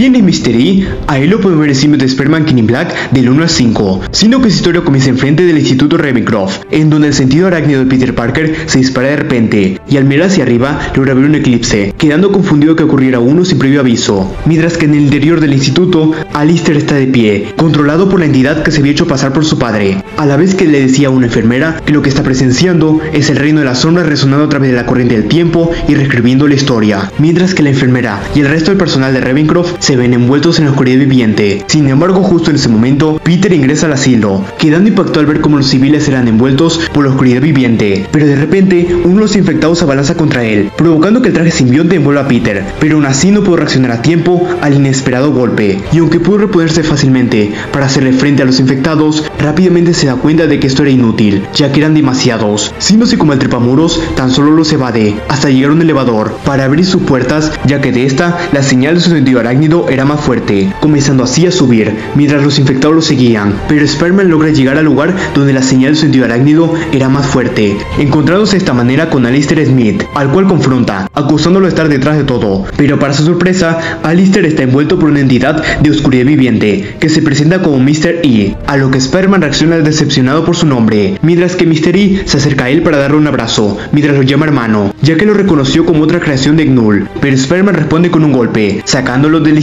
¿Quién es Mr. E? Ahí lo podemos ver en de Spider-Man King in Black del 1 al 5, siendo que esa historia comienza enfrente del Instituto Ravencroft, en donde el sentido arácnido de Peter Parker se dispara de repente, y al mirar hacia arriba logra ver un eclipse, quedando confundido que ocurriera uno sin previo aviso, mientras que en el interior del instituto, Alistair está de pie, controlado por la entidad que se había hecho pasar por su padre, a la vez que le decía a una enfermera que lo que está presenciando es el reino de las sombras resonando a través de la corriente del tiempo y reescribiendo la historia, mientras que la enfermera y el resto del personal de Ravencroft se ven envueltos en la oscuridad viviente. Sin embargo, justo en ese momento, Peter ingresa al asilo, quedando impactado al ver cómo los civiles eran envueltos por la oscuridad viviente, pero de repente uno de los infectados se abalanza contra él, provocando que el traje simbionte envuelva a Peter, pero aún así no pudo reaccionar a tiempo al inesperado golpe, y aunque pudo reponerse fácilmente para hacerle frente a los infectados, rápidamente se da cuenta de que esto era inútil, ya que eran demasiados, siéndose como el trepamuros, tan solo los evade, hasta llegar a un elevador, para abrir sus puertas, ya que de esta, la señal de su sentido arácnido era más fuerte, comenzando así a subir, mientras los infectados lo seguían, pero Spider-Man logra llegar al lugar donde la señal de su sentido arácnido era más fuerte, encontrándose de esta manera con Alistair Smith, al cual confronta, acusándolo de estar detrás de todo, pero para su sorpresa, Alistair está envuelto por una entidad de oscuridad viviente, que se presenta como Mr. E, a lo que Spider-Man reacciona decepcionado por su nombre, mientras que Mr. E se acerca a él para darle un abrazo, mientras lo llama hermano, ya que lo reconoció como otra creación de Gnull, pero Spider-Man responde con un golpe, sacándolo del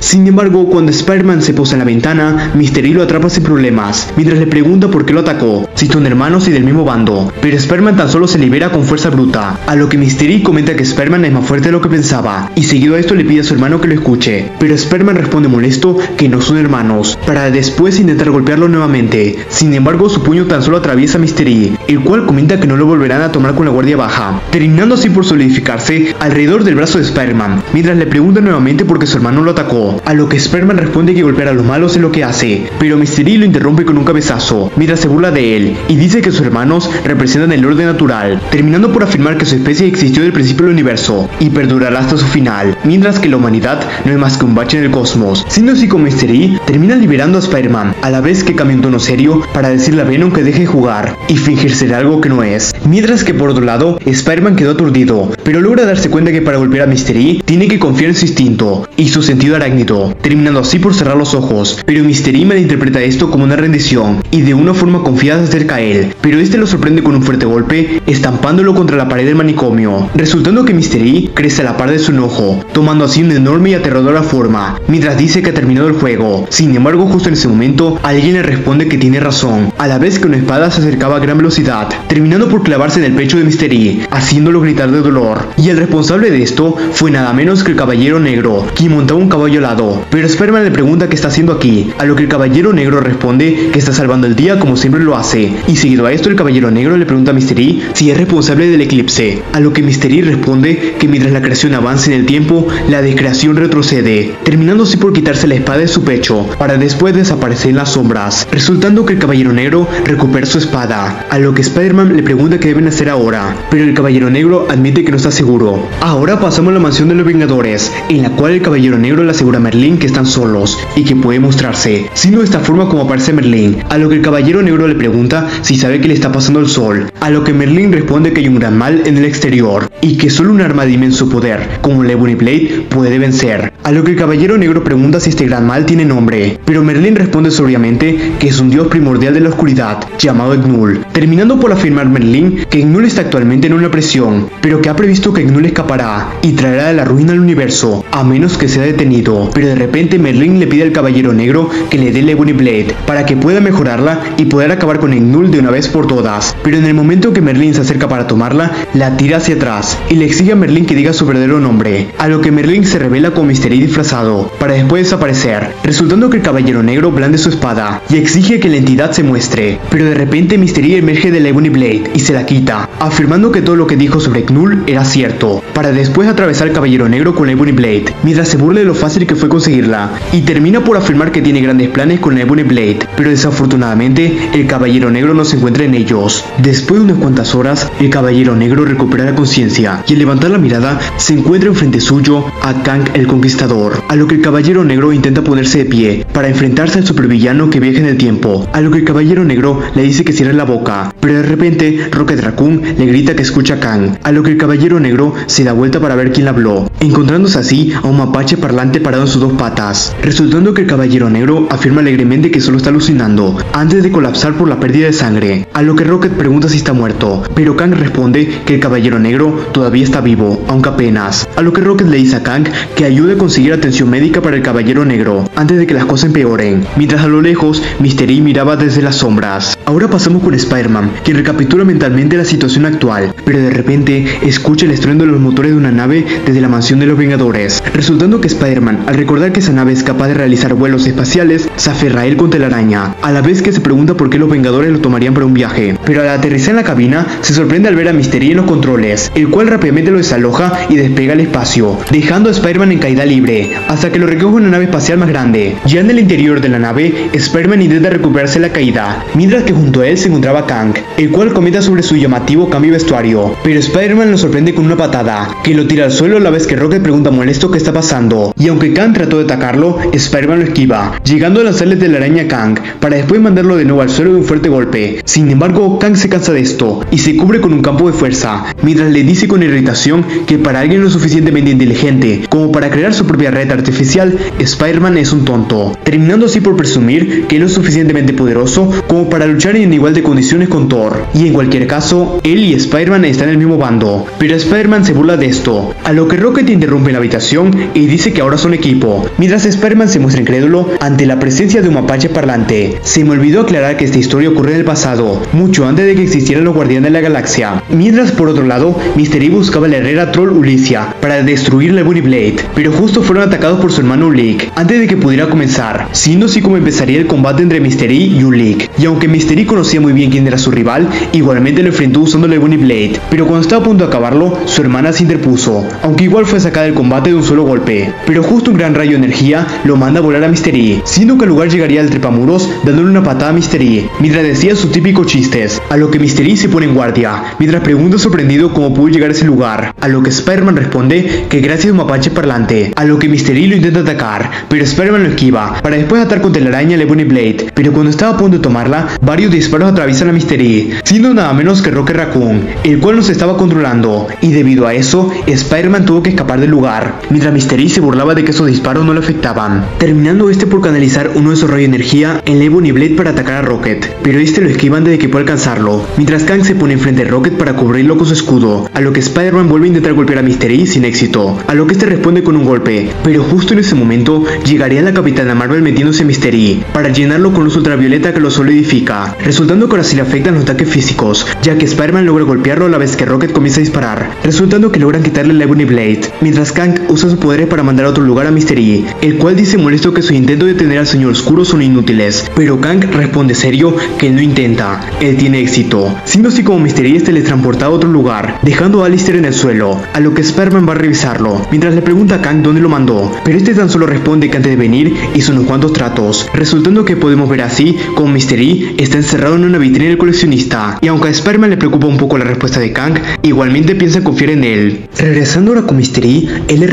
Sin embargo, cuando Spider-Man se posa en la ventana, Mr. E lo atrapa sin problemas, mientras le pregunta por qué lo atacó, si son hermanos y del mismo bando, pero Spider-Man tan solo se libera con fuerza bruta, a lo que Mr. E comenta que Spider-Man es más fuerte de lo que pensaba, y seguido a esto le pide a su hermano que lo escuche, pero Spider-Man responde molesto que no son hermanos, para después intentar golpearlo nuevamente, sin embargo su puño tan solo atraviesa a Mr. E, el cual comenta que no lo volverán a tomar con la guardia baja, terminando así por solidificarse alrededor del brazo de Spider-Man, mientras le pregunta nuevamente por qué su hermano lo atacó, a lo que Spider-Man responde que golpear a los malos es lo que hace, pero. E lo interrumpe con un cabezazo, mientras se burla de él, y dice que sus hermanos representan el orden natural, terminando por afirmar que su especie existió desde el principio del universo, y perdurará hasta su final, mientras que la humanidad no es más que un bache en el cosmos, siendo así como. E termina liberando a Spider-Man, a la vez que cambia un tono serio para decirle a Venom que deje de jugar, y fingir ser algo que no es, mientras que por otro lado, Spider-Man quedó aturdido, pero logra darse cuenta que para golpear a. E tiene que confiar en su instinto y su sentido arácnido, terminando así por cerrar los ojos, pero Mr. E malinterpreta esto como una rendición, y de una forma confiada se acerca a él, pero este lo sorprende con un fuerte golpe, estampándolo contra la pared del manicomio, resultando que Mr. E crece a la par de su enojo, tomando así una enorme y aterradora forma, mientras dice que ha terminado el juego. Sin embargo, justo en ese momento, alguien le responde que tiene razón, a la vez que una espada se acercaba a gran velocidad, terminando por clavarse en el pecho de Mr. E, haciéndolo gritar de dolor. Y el responsable de esto fue nada menos que el Caballero Negro, quien montaba un caballo alado. Pero Spider-Man le pregunta qué está haciendo aquí, a lo que el Caballero Negro responde que está salvando el día como siempre lo hace. Y seguido a esto, el Caballero Negro le pregunta a Mr. E si es responsable del eclipse, a lo que Mr. E responde que mientras la creación avance en el tiempo, la descreación retrocede, terminando así por quitarse la espada de su pecho, para después desaparecer en las sombras, resultando que el Caballero Negro recupera su espada, a lo que Spider-Man le pregunta qué deben hacer ahora, pero el Caballero Negro admite que no está seguro. Ahora pasamos a la mansión de los Vengadores, en la cual el Caballero Negro le asegura a Merlin que están solos y que puede mostrarse, siendo de esta forma como aparece Merlin, a lo que el Caballero Negro le pregunta si sabe que le está pasando el sol, a lo que Merlin responde que hay un gran mal en el exterior y que solo un arma de inmenso poder, como la Ebony Blade, puede vencer, a lo que el Caballero Negro pregunta si este gran mal tiene nombre, pero Merlin responde sobriamente que es un dios primordial de la oscuridad, llamado Gnull, terminando por afirmar Merlin que Gnull está actualmente en una prisión, pero que ha previsto que Gnull escapará y traerá de la ruina al universo, a menos que sea detenido, pero de repente Merlin le pide al Caballero Negro que le dé la Blade, para que pueda mejorarla y poder acabar con Gnull de una vez por todas, pero en el momento que Merlin se acerca para tomarla, la tira hacia atrás y le exige a Merlin que diga su verdadero nombre, a lo que Merlin se revela como Mystery disfrazado, para después desaparecer, resultando que el Caballero Negro blande su espada y exige que la entidad se muestre, pero de repente Mystery emerge de la Ebony Blade y se la quita, afirmando que todo lo que dijo sobre Knull era cierto, para después atravesar al Caballero Negro con la Ebony Blade, mientras se burla de lo fácil que fue conseguirla, y termina por afirmar que tiene grandes planes con la Ebony Blade, pero desafortunadamente el Caballero Negro no se encuentra en ellos. Después de unas cuantas horas, el Caballero Negro recupera la conciencia y al levantar la mirada se encuentra enfrente suyo a Kang el Conquistador, a lo que el Caballero Negro intenta ponerse de pie para enfrentarse al supervillano que viaja en el tiempo, a lo que el Caballero Negro le dice que cierre la boca, pero de repente Rocket Raccoon le grita que escucha a Kang, a lo que el Caballero Negro se da vuelta para ver quién le habló, encontrándose así a un mapache parlante parado en sus dos patas, resultando que el caballero negro afirma alegremente que solo está alucinando, antes de colapsar por la pérdida de sangre, a lo que Rocket pregunta si está muerto, pero Kang responde que el caballero negro todavía está vivo, aunque apenas, a lo que Rocket le dice a Kang que ayude a conseguir atención médica para el caballero negro, antes de que las cosas empeoren, mientras a lo lejos, Mystery miraba desde las sombras. Ahora pasamos con Spider-Man, quien recapitula mentalmente la situación actual, pero de repente escucha el estruendo de los motores de una nave desde la mansión de los Vengadores, resultando que Spider-Man, al recordar que esa nave es capaz de realizar vuelos espaciales, se aferra a él con telaraña, a la vez que se pregunta por qué los Vengadores lo tomarían para un viaje, pero al aterrizar en la cabina, se sorprende al ver a Mystery en los controles, el cual rápidamente lo desaloja y despega al espacio, dejando a Spider-Man en caída libre, hasta que lo recoge una nave espacial más grande. Ya en el interior de la nave, Spider-Man intenta recuperarse la caída, mientras que junto a él se encontraba Kang, el cual comenta sobre su llamativo cambio de vestuario, pero Spider-Man lo sorprende con una patada, que lo tira al suelo a la vez que Rocket pregunta molesto qué está pasando, y aunque Kang trató de atacarlo, Spider-Man lo esquiva, llegando a lanzarle de la araña Kang, para después mandarlo de nuevo al suelo de un fuerte golpe. Sin embargo, Kang se cansa de esto, y se cubre con un campo de fuerza, mientras le dice con irritación que para alguien lo suficientemente inteligente como para crear su propia red artificial, Spider-Man es un tonto, terminando así por presumir que no es suficientemente poderoso como para luchar en igual de condiciones con Thor. Y en cualquier caso, él y Spider-Man están en el mismo bando. Pero Spider-Man se burla de esto, a lo que Rocket interrumpe la habitación y dice que ahora son equipo, mientras Spider-Man se muestra incrédulo ante la presencia de un mapache parlante. Se me olvidó aclarar que esta historia ocurre en el pasado, mucho antes de que existieran los Guardianes de la Galaxia. Mientras por otro lado, Mystery buscaba la herrera troll Ulicia para destruir la Bunny Blade, pero justo fueron atacados por su hermano Ulik antes de que pudiera comenzar, siendo así como empezaría el combate entre Mystery y Ulik. Y aunque Mystery conocía muy bien quién era su rival, igualmente lo enfrentó usando la Bunny Blade, pero cuando estaba a punto de acabarlo, su hermana se interpuso, aunque igual fue sacada del combate de un solo golpe. Pero justo un gran rayo de energía lo manda a volar a Mystery, siendo que al lugar llegaría al trepamuros dándole una patada a Mystery, mientras decía sus típicos chistes, a lo que Mystery se pone en guardia, mientras pregunta sorprendido cómo pudo llegar a ese lugar, a lo que Spider-Man responde que gracias a un mapache parlante, a lo que Mystery lo intenta atacar, pero Spider-Man lo esquiva, para después atar con telaraña la Bunny Blade, pero cuando estaba a punto de tomarla, varios disparos atraviesan a Mystery, siendo nada menos que Rocket Raccoon, el cual no se estaba controlando, y debido a eso, Spider-Man tuvo que escapar del lugar, mientras Mystery se burlaba de que esos disparos no le afectaban, terminando este por canalizar uno de rayos de energía en la Bunny Blade para atacar a Rocket, pero este lo esquiva antes de que pueda alcanzarlo, mientras Kang se pone enfrente de Rocket para cubrirlo con su escudo, a lo que Spider-Man vuelve a intentar golpear a Mystery sin éxito, a lo que este responde con un golpe, pero justo en ese momento llegaría la Capitana Marvel metiéndose a Mystery, para llenarlo con luz ultravioleta que lo solidifica, resultando que ahora sí le afectan los ataques físicos, ya que Spider-Man logra golpearlo a la vez que Rocket comienza a disparar, resultando que logran quitarle la Ebony Blade, mientras Kang usa sus poderes para mandar a otro lugar a Mystery, el cual dice molesto que sus intentos de detener al señor oscuro son inútiles, pero Kang responde serio que no intenta, él tiene éxito, siendo así como Mystery es teletransportado a otro lugar, dejando a Alistair en el suelo, a lo que Spider-Man va a revisarlo, mientras le pregunta a Kang dónde lo mandó, pero este tan solo responde que antes de venir hizo unos cuantos tratos, resultando que podemos ver así como Mystery está encerrado en una vitrina del coleccionista, y aunque a Spider-Man le preocupa un poco la respuesta de Kang, igualmente piensa confiar en él. Regresando ahora con Mystery, él le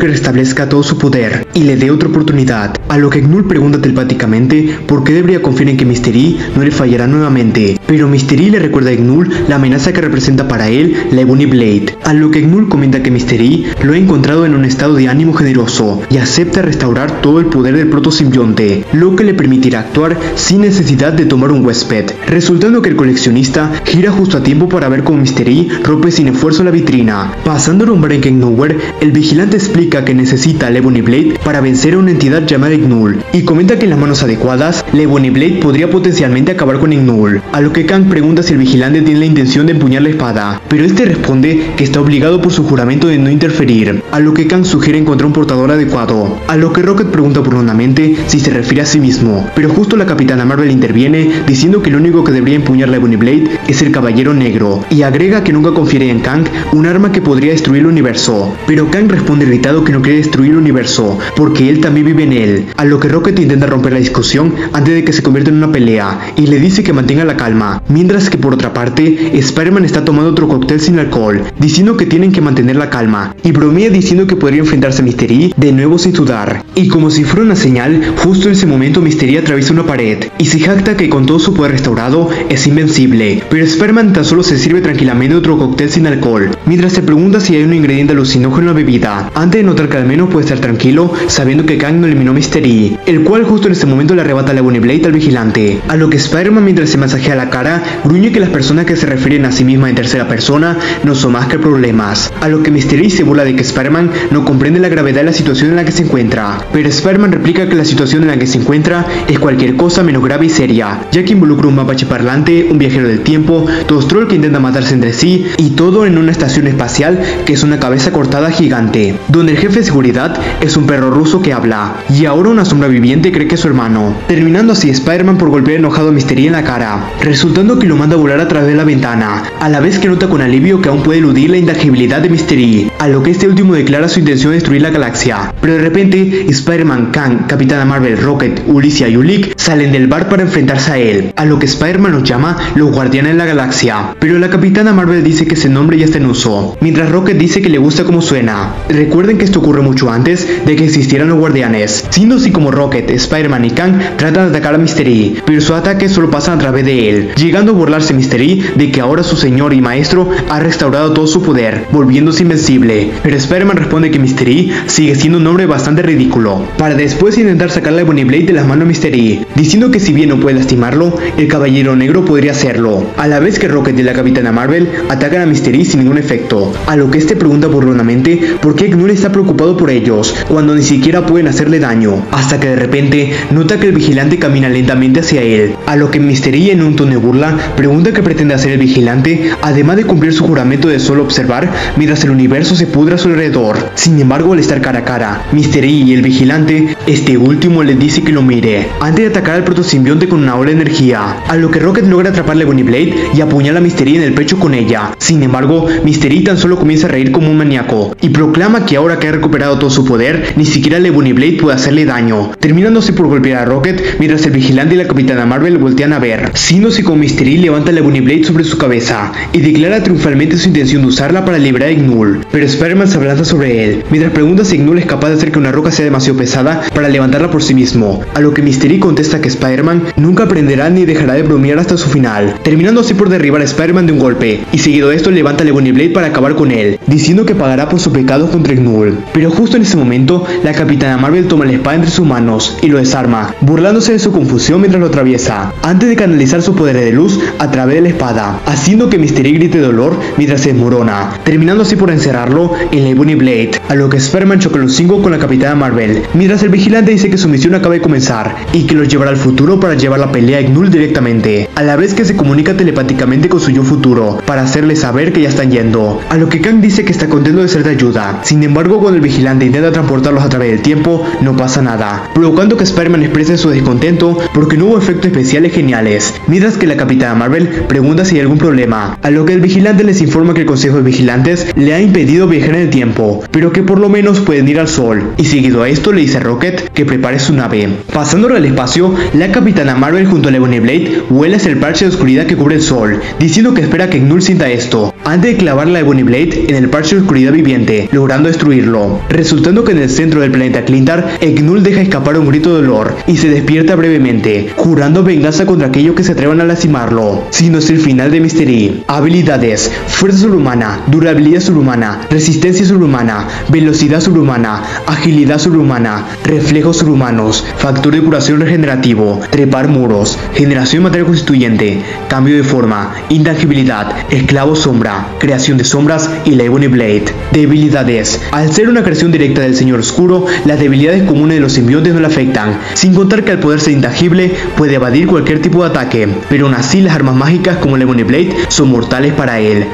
que restablezca su poder y le dé otra oportunidad, a lo que Gnull pregunta telepáticamente por qué debería confiar en que Mystery no le fallará nuevamente, pero Mystery le recuerda a Gnull la amenaza que representa para él la Ebony Blade, a lo que Gnull comenta que Mystery lo ha encontrado en un estado de ánimo generoso y acepta restaurar todo el poder del protosimbionte, lo que le permitirá actuar sin necesidad de tomar un huésped, resultando que el coleccionista gira justo a tiempo para ver cómo Mystery rompe sin esfuerzo la vitrina. Pasando a un break en Nowhere, el vigilante explica que necesita la Ebony Blade para vencer a una entidad llamada Ignull, y comenta que en las manos adecuadas, Ebony Blade podría potencialmente acabar con Ignull, a lo que Kang pregunta si el vigilante tiene la intención de empuñar la espada, pero este responde que está obligado por su juramento de no interferir, a lo que Kang sugiere encontrar un portador adecuado, a lo que Rocket pregunta profundamente si se refiere a sí mismo, pero justo la capitana Marvel interviene diciendo que el único que debería empuñar la Ebony Blade es el Caballero Negro, y agrega que nunca confiere en Kang un arma que podría destruir el universo, pero Kang responde irritado que no quiere destruir el universo, porque él también vive en él, a lo que Rocket intenta romper la discusión antes de que se convierta en una pelea, y le dice que mantenga la calma, mientras que por otra parte, Spider-Man está tomando otro cóctel sin alcohol, diciendo que tienen que mantener la calma, y bromea diciendo que podría enfrentarse a Mystery de nuevo sin sudar, y como si fuera una señal, justo en ese momento Mystery atraviesa una pared, y se jacta que con todo su poder restaurado es invencible, pero Spider-Man tan solo se sirve tranquilamente otro cóctel sin alcohol, mientras se pregunta si hay un ingrediente alucinógeno en la bebida, antes de notar que al menos puede estar tranquilo sabiendo que Kang no eliminó Mystery, el cual justo en ese momento le arrebata la Blade al vigilante. A lo que Spider-Man mientras se masajea la cara, gruñe que las personas que se refieren a sí mismas en tercera persona no son más que problemas. A lo que Mystery se burla de que Spider-Man no comprende la gravedad de la situación en la que se encuentra. Pero Spider-Man replica que la situación en la que se encuentra es cualquier cosa menos grave y seria, ya que involucra un mapache parlante, un viajero del tiempo, dos trolls que intentan matarse entre sí y todo en una estación espacial que es una cabeza cortada gigante, donde el jefe de es un perro ruso que habla, y ahora una sombra viviente cree que es su hermano, terminando así Spider-Man por golpear enojado a Mystery en la cara, resultando que lo manda a volar a través de la ventana, a la vez que nota con alivio que aún puede eludir la intangibilidad de Mystery, a lo que este último declara su intención de destruir la galaxia, pero de repente Spider-Man, Kang, Capitana Marvel, Rocket, Ulicia y Ulik salen del bar para enfrentarse a él, a lo que Spider-Man los llama los guardianes de la galaxia, pero la Capitana Marvel dice que ese nombre ya está en uso, mientras Rocket dice que le gusta como suena. Recuerden que esto ocurre mucho antes de que existieran los guardianes, siendo así como Rocket, Spider-Man y Kang tratan de atacar a Mystery, pero su ataque solo pasan a través de él, llegando a burlarse Mystery de que ahora su señor y maestro ha restaurado todo su poder, volviéndose invencible, pero Spider-Man responde que Mystery sigue siendo un hombre bastante ridículo, para después intentar sacarle a Bonnie Blade de las manos a Mystery, diciendo que si bien no puede lastimarlo, el Caballero Negro podría hacerlo, a la vez que Rocket y la Capitana Marvel atacan a Mystery sin ningún efecto, a lo que este pregunta burlonamente por qué Knull está preocupado por ellos, cuando ni siquiera pueden hacerle daño, hasta que de repente nota que el vigilante camina lentamente hacia él, a lo que Mystery en un tono de burla pregunta qué pretende hacer el vigilante, además de cumplir su juramento de solo observar mientras el universo se pudra a su alrededor. Sin embargo, al estar cara a cara, Mystery y el vigilante, este último le dice que lo mire, antes de atacar al protosimbionte con una ola de energía, a lo que Rocket logra atraparle a Bonnie Blade y apuñala a Mystery en el pecho con ella. Sin embargo, Mystery tan solo comienza a reír como un maníaco y proclama que ahora que ha recuperado todo su poder, ni siquiera le Bonnie Blade puede hacerle daño, terminándose por golpear a Rocket mientras el vigilante y la capitana Marvel voltean a ver, siéndose con Mystery levanta la Bonnie Blade sobre su cabeza y declara triunfalmente su intención de usarla para liberar a Ignul, pero Spider-Man se abalanza sobre él, mientras pregunta si Ignul es capaz de hacer que una roca sea demasiado pesada para levantarla por sí mismo, a lo que Mystery contesta que Spider-Man nunca aprenderá ni dejará de bromear hasta su final, terminando así por derribar a Spider-Man de un golpe, y seguido de esto levanta a Bonnie Blade para acabar con él, diciendo que pagará por su pecado contra Ignul. Pero justo en ese momento, la Capitana Marvel toma la espada entre sus manos y lo desarma, burlándose de su confusión mientras lo atraviesa, antes de canalizar su poder de luz a través de la espada, haciendo que Mystery grite dolor mientras se desmorona, terminando así por encerrarlo en la Bonnie Blade, a lo que Spider-Man choca los cinco con la Capitana Marvel, mientras el vigilante dice que su misión acaba de comenzar y que los llevará al futuro para llevar la pelea a Ignul directamente, a la vez que se comunica telepáticamente con su yo futuro, para hacerle saber que ya están yendo, a lo que Kang dice que está contento de ser de ayuda, sin embargo cuando el vigilante intenta transportarlos a través del tiempo, no pasa nada, provocando que Spider-Man exprese su descontento porque no hubo efectos especiales geniales, mientras que la Capitana Marvel pregunta si hay algún problema, a lo que el vigilante les informa que el Consejo de Vigilantes le ha impedido viajar en el tiempo, pero que por lo menos pueden ir al sol, y seguido a esto le dice a Rocket que prepare su nave. Pasándolo al espacio, la Capitana Marvel junto a Ebony Blade huele hacia el parche de oscuridad que cubre el sol, diciendo que espera que Knull sienta esto, antes de clavar la Ebony Blade en el parche de oscuridad viviente, logrando destruirlo, resultando que en el centro del planeta Clintar, Knull deja escapar un grito de dolor y se despierta brevemente, jurando venganza contra aquellos que se atrevan a lastimarlo, siendo el final de Mystery. Habilidades, fuerza sobrehumana, durabilidad sobrehumana, resistencia sobrehumana, velocidad sobrehumana, agilidad sobrehumana, reflejos sobrehumanos, factor de curación regenerativo, trepar muros, generación de material constituyente, cambio de forma, intangibilidad, esclavo sombra, creación de sombras y Ebony Blade. Debilidades. Al ser una creación directa del Señor Oscuro, las debilidades comunes de los simbiontes no le afectan, sin contar que al poder ser intangible puede evadir cualquier tipo de ataque, pero aún así las armas mágicas como la Ebony Blade son mortales para él.